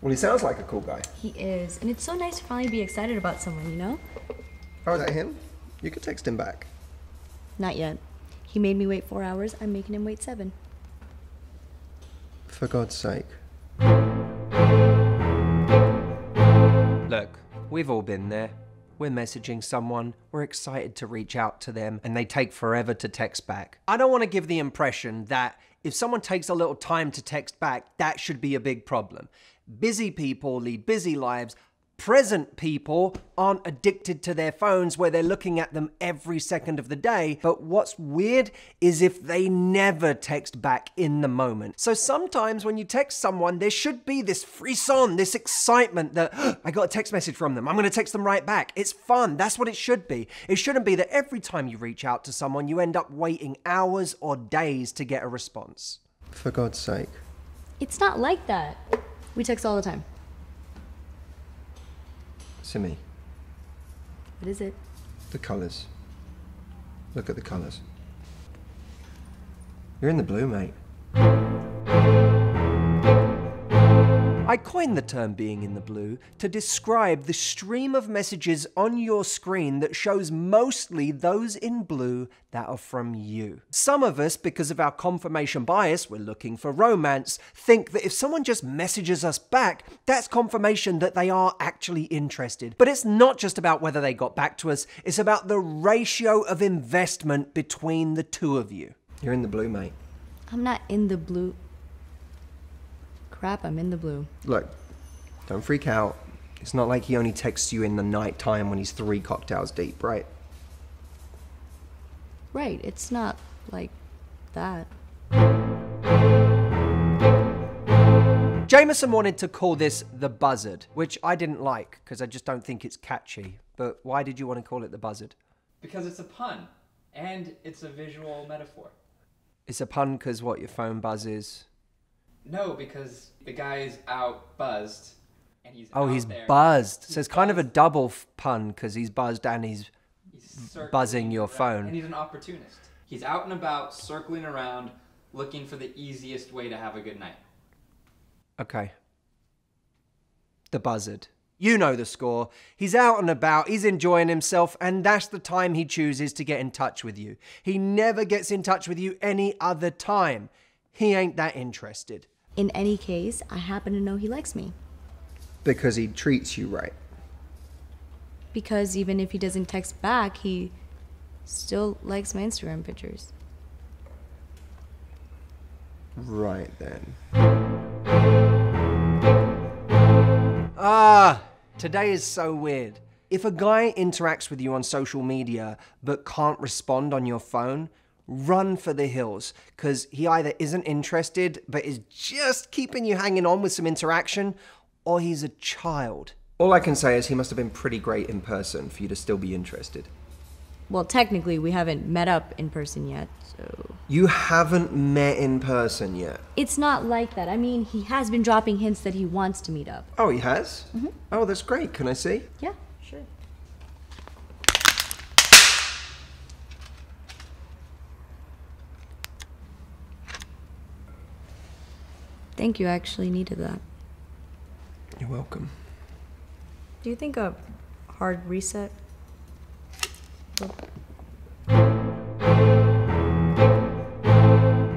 Well, he sounds like a cool guy. He is. And it's so nice to finally be excited about someone, you know? Oh, is that him? You could text him back. Not yet. He made me wait four hours. I'm making him wait seven. For God's sake. Look, we've all been there. We're messaging someone, we're excited to reach out to them, and they take forever to text back. I don't want to give the impression that if someone takes a little time to text back, that should be a big problem. Busy people lead busy lives. Present people aren't addicted to their phones where they're looking at them every second of the day. But what's weird is if they never text back in the moment. So sometimes when you text someone, there should be this frisson, this excitement that I got a text message from them. I'm going to text them right back. It's fun. That's what it should be. It shouldn't be that every time you reach out to someone, you end up waiting hours or days to get a response. For God's sake. It's not like that. We text all the time. Simmi, What is it? the colours. Look at the colours. You're in the blue, mate. I coined the term being in the blue to describe the stream of messages on your screen that shows mostly those in blue that are from you. Some of us, because of our confirmation bias, we're looking for romance, think that if someone just messages us back, that's confirmation that they are actually interested. But it's not just about whether they got back to us, it's about the ratio of investment between the two of you. You're in the blue, mate. I'm not in the blue. Crap, I'm in the blue. Look, don't freak out. It's not like he only texts you in the night time when he's three cocktails deep, right? Right, it's not like that. Jameson wanted to call this the buzzard, which I didn't like because I just don't think it's catchy. But why did you want to call it the buzzard? Because it's a pun, and it's a visual metaphor. It's a pun because what your phone buzzes. No, because the guy is out buzzed, and he's Oh, he's there. buzzed. He's so it's kind of a double f- pun because he's buzzed and he's. He's buzzing your around, phone. and he's an opportunist. He's out and about, circling around, looking for the easiest way to have a good night. Okay. The buzzard. You know the score. He's out and about, he's enjoying himself, and that's the time he chooses to get in touch with you. He never gets in touch with you any other time. He ain't that interested. In any case, I happen to know he likes me. Because he treats you right. Because even if he doesn't text back, he still likes my Instagram pictures. Right then. Ah, today is so weird. If a guy interacts with you on social media but can't respond on your phone, run for the hills because he either isn't interested but is just keeping you hanging on with some interaction or he's a child. All I can say is he must have been pretty great in person for you to still be interested. Well, technically, we haven't met up in person yet, so. You haven't met in person yet. It's not like that. I mean, he has been dropping hints that he wants to meet up. Oh, he has? Mm-hmm. Oh, that's great. Can I see? Yeah, Thank you, I actually needed that. You're welcome. Do you think a hard reset?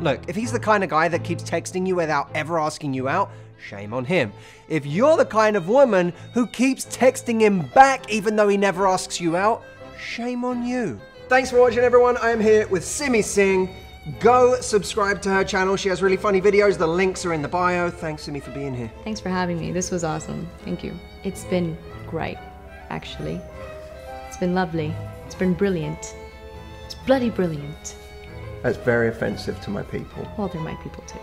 Look, if he's the kind of guy that keeps texting you without ever asking you out, shame on him. If you're the kind of woman who keeps texting him back even though he never asks you out, shame on you. Thanks for watching, everyone. I am here with Simmi Singh. Go subscribe to her channel. She has really funny videos. The links are in the bio. Thanks, Simmi, for being here. Thanks for having me. This was awesome. Thank you. It's been great, actually. It's been lovely. It's been brilliant. It's bloody brilliant. That's very offensive to my people. Well, they're my people too.